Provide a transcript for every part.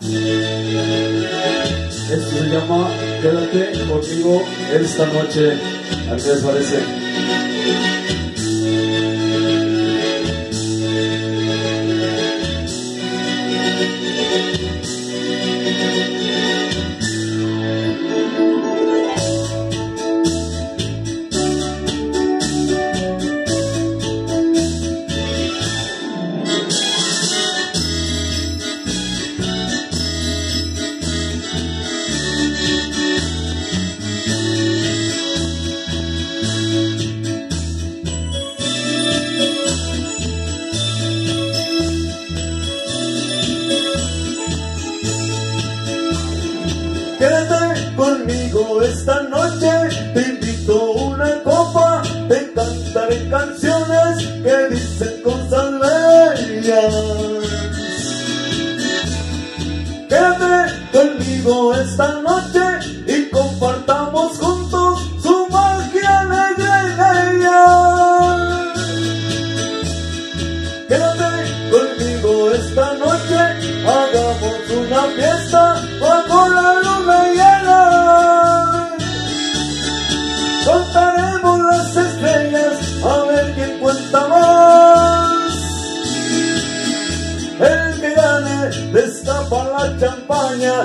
Esto se llama Quédate conmigo esta noche. ¿A qué les parece? Esta noche, te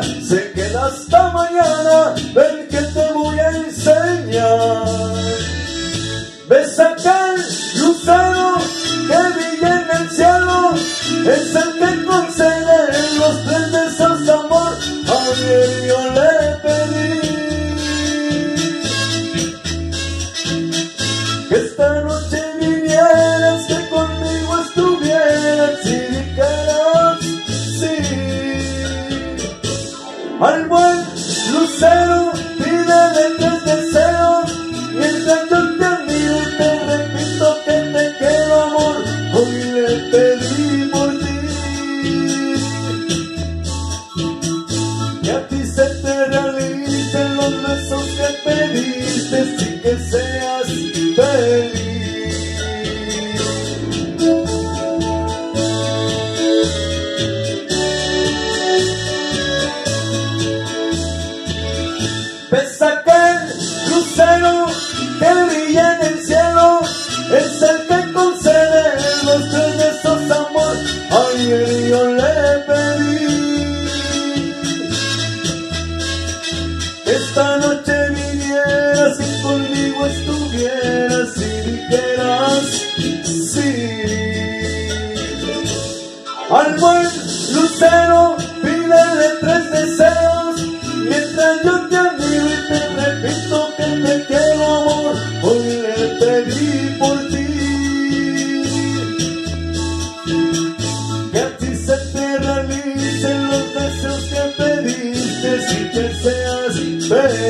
se queda hasta mañana, ven que te voy a enseñar. ¿Ves aquel lucero que brilla en el cielo? Es el que concede los tres besos amor. Ayer yo Al buen lucero pídele tres deseos. Mientras yo te admiro y te repito que te quiero amor. Hoy le pedí por ti. Que a ti se te realicen los besos que pediste Y que seas feliz como el lucero, pídele tres deseos. Mientras yo te admiro y te repito que te quiero, amor, hoy le pedí por ti. Que a ti se te realicen los deseos que pediste y que seas feliz.